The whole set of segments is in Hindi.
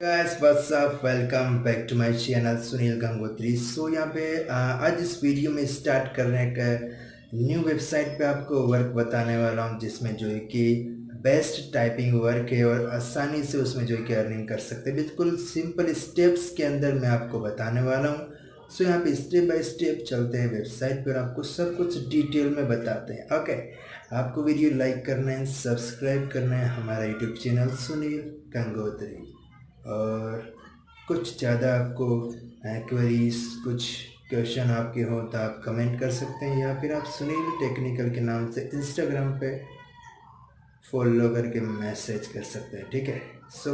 guys, what's up? Welcome back to my channel Sunil Gangotri so यहाँ पे आज इस वीडियो में स्टार्ट करने का न्यू वेबसाइट पे आपको वर्क बताने वाला हूँ, जिसमें जो है कि बेस्ट टाइपिंग वर्क है और आसानी से उसमें जो है कि अर्निंग कर सकते हैं। बिल्कुल सिंपल स्टेप्स के अंदर मैं आपको बताने वाला हूँ। सो यहाँ पे स्टेप बाय स्टेप चलते हैं वेबसाइट पर आपको सब कुछ डिटेल में बताते हैं। ओके आपको वीडियो लाइक करना है सब्सक्राइब करना है हमारा यूट्यूब चैनल सुनील गंगोत्री और कुछ ज़्यादा आपको क्वेरीज कुछ क्वेश्चन आपके हो तो आप कमेंट कर सकते हैं या फिर आप सुनील टेक्निकल के नाम से इंस्टाग्राम पे फॉलो करके मैसेज कर सकते हैं, ठीक है? So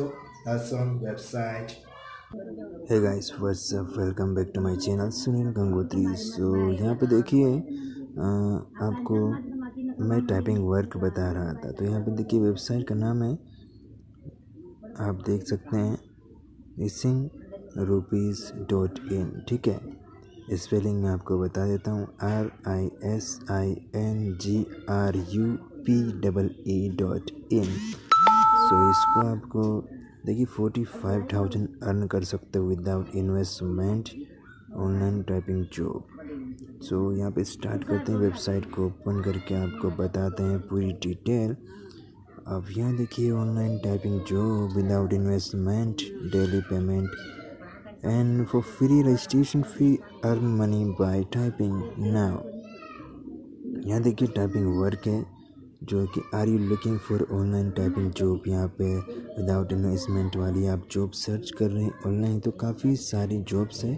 on website hey guys what's up welcome back to my channel Sunil Gangotri so यहाँ पे देखिए आपको मैं टाइपिंग वर्क बता रहा था। तो यहाँ पे देखिए वेबसाइट का नाम है, आप देख सकते हैं। मिसिंग रुपीज़ डॉट इन ठीक है? स्पेलिंग मैं आपको बता देता हूँ. R I S I N G R U P double E dot in so इसको आपको, देखिए फोर्टी फाइव थाउज़ेंड अर्न कर सकते हो without investment online typing job so यहाँ पे स्टार्ट करते हैं वेबसाइट को ओपन करके आपको बताते हैं पूरी डिटेल अब यहाँ देखिए ऑनलाइन टाइपिंग जो without investment daily payment and for free registration fee earn money by typing now यहाँ देखिए टाइपिंग वर्क है, जो कि are you looking for online typing job यहाँ पे विदाउट इन्वेस्टमेंट वाली आप जॉब सर्च कर रहे हैं ऑनलाइन तो काफ़ी सारी जॉब्स है।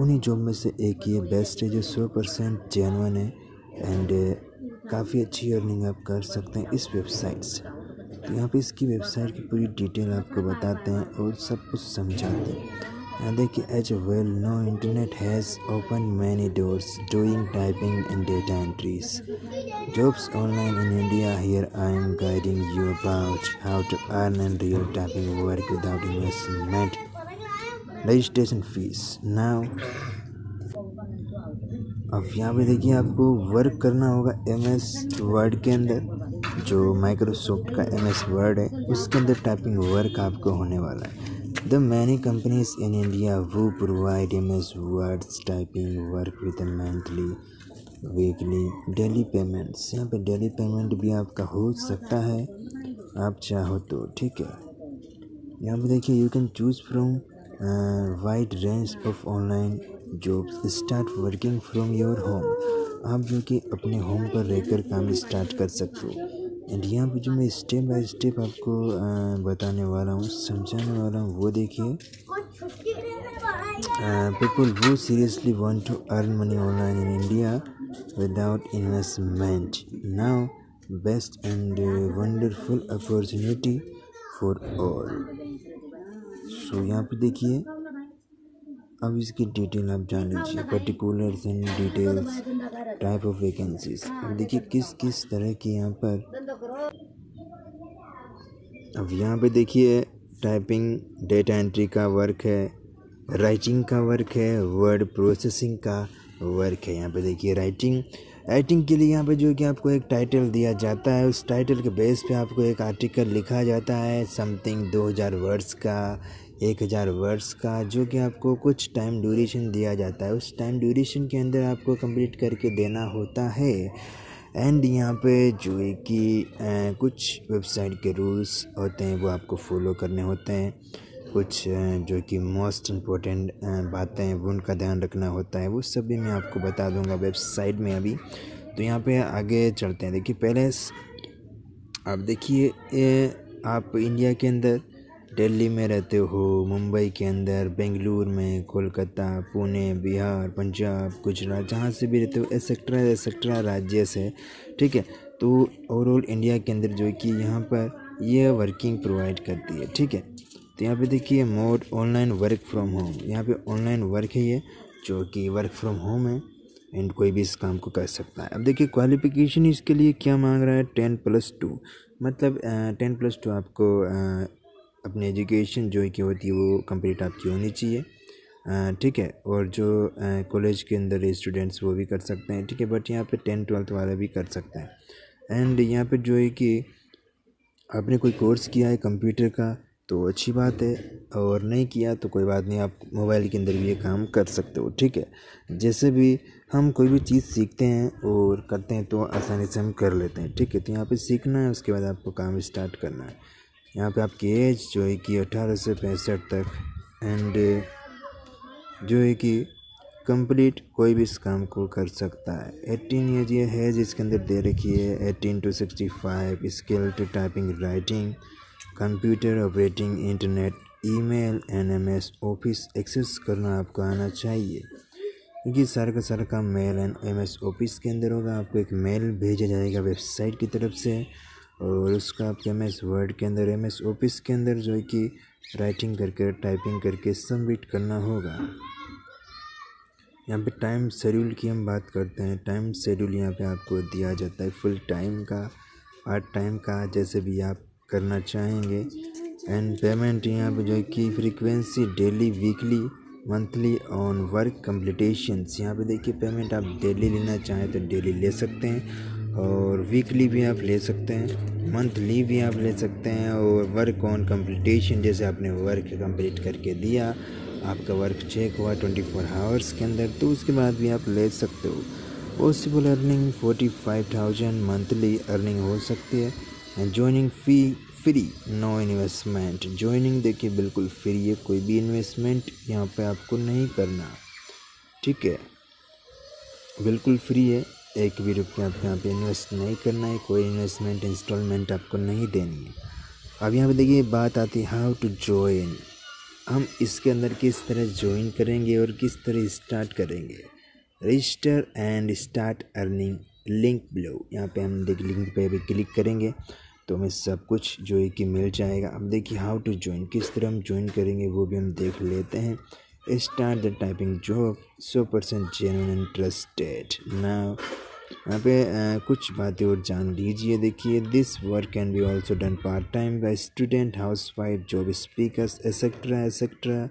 उन्हीं जॉब में से एक ये बेस्ट है, जो सौ परसेंट जेनवन है एंड काफ़ी अच्छी अर्निंग आप कर सकते हैं इस वेबसाइट से। यहाँ पे इसकी वेबसाइट की पूरी डिटेल आपको बताते हैं और सब कुछ समझाते हैं। यहाँ देखिए H well know internet has open many doors doing typing and data entries jobs online in India here I am guiding you about how to earn and real typing work without investment registration fees now अब यहाँ पे देखिए, आपको वर्क करना होगा एम एस वर्ड के अंदर। जो माइक्रोसॉफ्ट का एम एस वर्ड है, उसके अंदर टाइपिंग वर्क आपको होने वाला है। The many companies in India वो provide M S words typing work with monthly weekly daily payments यहाँ पे डेली पेमेंट भी आपका हो सकता है, आप चाहो तो ठीक है। यहाँ पे देखिए you can choose from wide range of online jobs start working from your home आप जो कि अपने होम पर रहकर काम स्टार्ट कर सकते हो। यहाँ पर जो मैं स्टेप बाय स्टेप आपको बताने वाला हूँ, समझाने वाला हूँ, वो देखिए। पीपल वो seriously want to earn money online in India without investment now best and wonderful opportunity for all so यहाँ पे देखिए अब इसकी डिटेल आप जान लीजिए। Particulars and details type of vacancies अब देखिए किस किस तरह की यहाँ पर अब यहाँ पे देखिए टाइपिंग डेटा एंट्री का वर्क है राइटिंग का वर्क है वर्ड प्रोसेसिंग का वर्क है। यहाँ पे देखिए राइटिंग राइटिंग के लिए यहाँ पे जो कि आपको एक टाइटल दिया जाता है, उस टाइटल के बेस पे आपको एक आर्टिकल लिखा जाता है समथिंग दो हज़ार वर्ड्स का, एक हज़ार वर्ड्स का, जो कि आपको कुछ टाइम ड्यूरेशन दिया जाता है। उस टाइम ड्यूरेशन के अंदर आपको कंप्लीट करके देना होता है। एंड यहाँ पे जो है कि कुछ वेबसाइट के रूल्स होते हैं, वो आपको फॉलो करने होते हैं। कुछ जो कि मोस्ट इम्पोर्टेंट बातें हैं उनका ध्यान रखना होता है, वो सब भी मैं आपको बता दूँगा वेबसाइट में अभी। तो यहाँ पे आगे चलते हैं। देखिए, पहले आप देखिए आप इंडिया के अंदर, दिल्ली में रहते हो, मुंबई के अंदर, बेंगलुरु में, कोलकाता, पुणे, बिहार, पंजाब, गुजरात, जहाँ से भी रहते हो एसेक्ट्रा एसेक्ट्रा राज्य से, ठीक है? तो ओवरऑल इंडिया के अंदर जो कि यहाँ पर ये वर्किंग प्रोवाइड करती है, ठीक है? तो यहाँ पे देखिए mode online work from home यहाँ पे ऑनलाइन वर्क है ये, जो कि वर्क फ्रॉम होम है एंड कोई भी इस काम को कर सकता है। अब देखिए क्वालिफिकेशन इसके लिए क्या मांग रहा है? टेन प्लस टू मतलब टेन प्लस टू आपको अपनी एजुकेशन जो कि होती है, वो कंप्लीट आपकी होनी चाहिए। ठीक है, और जो कॉलेज के अंदर स्टूडेंट्स वो भी कर सकते हैं, ठीक है बट यहाँ पे टेंथ ट्वेल्थ वाला भी कर सकते हैं। एंड यहाँ पे जो है कि आपने कोई कोर्स किया है कंप्यूटर का तो अच्छी बात है, और नहीं किया तो कोई बात नहीं, आप मोबाइल के अंदर भी ये काम कर सकते हो, ठीक है? जैसे भी हम कोई भी चीज़ सीखते हैं और करते हैं तो आसानी से हम कर लेते हैं, ठीक है? तो यहाँ पे सीखना है, उसके बाद आपको काम स्टार्ट करना है। यहाँ पे आपकी एज जो है कि अठारह से पैंसठ तक एंड जो है कि कंप्लीट कोई भी इस काम को कर सकता है। एटीन एज ये है जिसके अंदर दे रखी है, eighteen to sixty five skill to typing writing computer operating internet, email, NMS, office access करना आपको आना चाहिए। क्योंकि सारा का सारा काम mail and M S office के अंदर होगा, आपको एक मेल भेजा जाएगा वेबसाइट की तरफ़ से और उसका आपके एम एस वर्ड के अंदर एम एस ऑफ़िस के अंदर जो है कि राइटिंग करके, टाइपिंग करके सबमिट करना होगा। यहाँ पे टाइम शेड्यूल की हम बात करते हैं। टाइम शेड्यूल यहाँ पे आपको दिया जाता है फुल टाइम का, पार्ट टाइम का, जैसे भी आप करना चाहेंगे। एंड पेमेंट यहाँ पे जो है कि frequency daily weekly monthly on work completions यहाँ पे देखिए पेमेंट आप डेली लेना चाहें तो डेली ले सकते हैं और वीकली भी आप ले सकते हैं मंथली भी आप ले सकते हैं और वर्क ऑन कम्प्लीटेशन जैसे आपने वर्क कंप्लीट करके दिया, आपका वर्क चेक हुआ ट्वेंटी फोर आवर्स के अंदर तो उसके बाद भी आप ले सकते हो। Possible earning forty five thousand monthly earning हो सकती है। Joining fee free no investment joining देखिए बिल्कुल फ्री है, कोई भी इन्वेस्टमेंट यहाँ पे आपको नहीं करना। ठीक है? बिल्कुल फ्री है, एक भी रुपया आपको यहाँ पे इन्वेस्ट नहीं करना है, कोई इन्वेस्टमेंट इंस्टॉलमेंट आपको नहीं देनी है। अब यहाँ पे देखिए बात आती है हाउ टू ज्वाइन हम इसके अंदर किस तरह ज्वाइन करेंगे और किस तरह स्टार्ट करेंगे। Register and start earning link below यहाँ पे हम देख लिंक पे भी क्लिक करेंगे तो हमें सब कुछ जो है कि मिल जाएगा। अब देखिए हाउ टू ज्वाइन किस तरह हम ज्वाइन करेंगे वो भी हम देख लेते हैं। स्टार्ट द टाइपिंग जॉब सौ percent genuine and trusted now यहाँ पे आ, कुछ बातें और जान लीजिए। देखिए this work can be also done part time by student housewife job speakers etcetera etcetera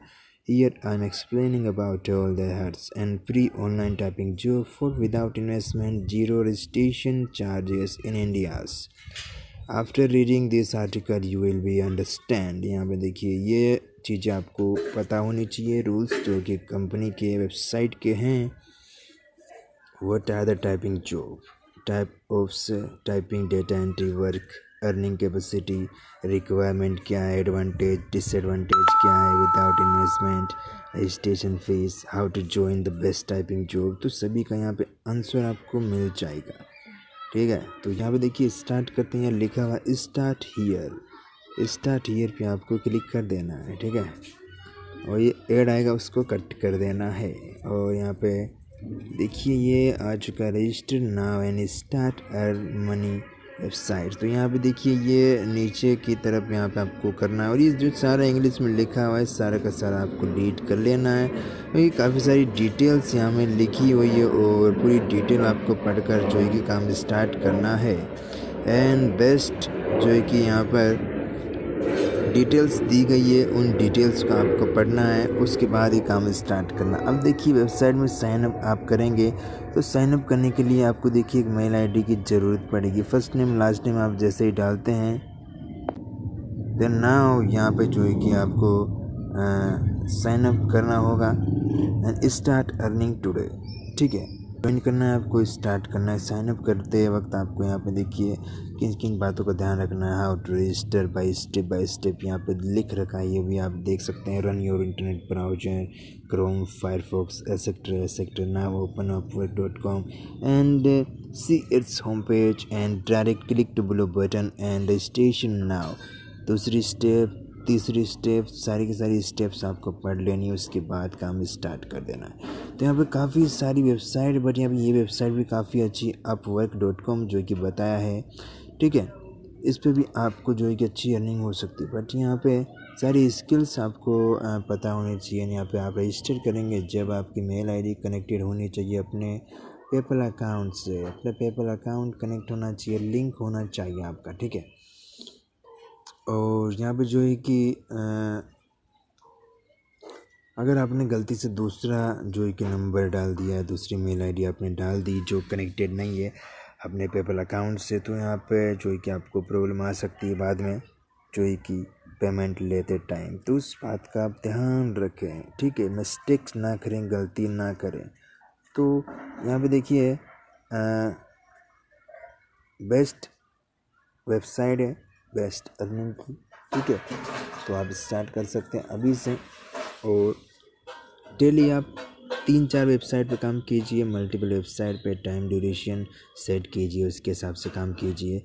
Here I am explaining about all the hertz and free online typing job for without investment, zero registration charges in India's. After reading this article you will be understand. यहाँ पे देखिए ये चीज़ें आपको पता होनी चाहिए रूल्स जो कि कंपनी के वेबसाइट के हैं what are the typing job type of typing data entry work earning capacity requirement क्या है एडवांटेज डिसएडवांटेज क्या है without investment registration fees how to join the best typing job तो सभी का यहाँ पे आंसर आपको मिल जाएगा। ठीक है? तो यहाँ पे देखिए स्टार्ट करते हैं यहाँ लिखा हुआ स्टार्ट हीयर स्टार्ट हीयर पे आपको क्लिक कर देना है, ठीक है? और ये एड आएगा, उसको कट कर देना है। और यहाँ पे देखिए, ये आ चुका register now and start earn money website तो यहाँ पे देखिए ये नीचे की तरफ़ यहाँ पे आपको करना है और ये जो सारा इंग्लिश में लिखा हुआ है, सारा का सारा आपको रीड कर लेना है। और ये काफ़ी सारी डिटेल्स यहाँ में लिखी हुई है और पूरी डिटेल आपको पढ़कर जो है कि काम स्टार्ट करना है। एंड बेस्ट जो है कि यहाँ पर डिटेल्स दी गई है, उन डिटेल्स को आपको पढ़ना है, उसके बाद ही काम स्टार्ट करना। अब देखिए वेबसाइट में साइन अप आप करेंगे तो साइन अप करने के लिए आपको देखिए एक मेल आईडी की ज़रूरत पड़ेगी। फ़र्स्ट नेम लास्ट नेम आप जैसे ही डालते हैं देन नाउ यहाँ पे जो है कि आपको साइन अप करना होगा एंड स्टार्ट अर्निंग टुडे ठीक है? ज्वाइन करना है, आपको स्टार्ट करना है। साइन अप करते वक्त आपको यहाँ पे देखिए किन किन बातों का ध्यान रखना है। To register by step by step यहाँ पे लिख रखा है। ये भी आप देख सकते हैं। Run your internet browser Chrome Firefox etcetera etcetera now open up dot com and see its home page and direct click to blue button and registration now दूसरी स्टेप तीसरी स्टेप सारी की सारी स्टेप्स आपको पढ़ लेनी है, उसके बाद काम स्टार्ट कर देना है। तो यहाँ पे काफ़ी सारी वेबसाइट बट यहाँ पे ये वेबसाइट भी काफ़ी अच्छी अप वर्क डॉट कॉम जो कि बताया है। ठीक है? इस पर भी आपको जो है कि अच्छी अर्निंग हो सकती है बट यहाँ पे सारी स्किल्स आपको पता होनी चाहिए। यहाँ पे आप रजिस्टर करेंगे, जब आपकी मेल आईडी कनेक्टेड होनी चाहिए अपने पेपल अकाउंट से। अपना पेपल अकाउंट कनेक्ट होना चाहिए लिंक होना चाहिए आपका। ठीक है? और यहाँ पे जो है कि अगर आपने गलती से दूसरा जो है कि नंबर डाल दिया दूसरी मेल आईडी आपने डाल दी जो कनेक्टेड नहीं है अपने पेपल अकाउंट से तो यहाँ पे जो है कि आपको प्रॉब्लम आ सकती है बाद में जो है कि पेमेंट लेते टाइम। तो उस बात का आप ध्यान रखें, ठीक है? मिस्टेक्स ना करें, गलती ना करें। तो यहाँ पे देखिए बेस्ट वेबसाइट है। बेस्ट अर्निंग की, ठीक है? तो आप स्टार्ट कर सकते हैं अभी से। और डेली आप तीन चार वेबसाइट पे काम कीजिए मल्टीपल वेबसाइट पे टाइम ड्यूरेशन सेट कीजिए, उसके हिसाब से काम कीजिए,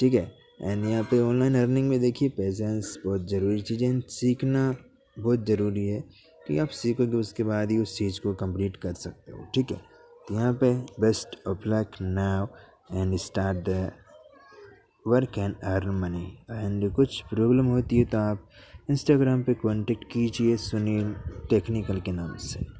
ठीक है? एंड यहाँ पे ऑनलाइन अर्निंग में देखिए पेशेंस बहुत ज़रूरी चीज़ सीखना बहुत ज़रूरी है कि आप सीखोगे, उसके बाद ही उस चीज़ को कंप्लीट कर सकते हो, ठीक है? तो यहाँ पे best of luck now and start the work and earn money and कुछ प्रॉब्लम होती है तो आप इंस्टाग्राम पे कांटेक्ट कीजिए सुनील टेक्निकल के नाम से।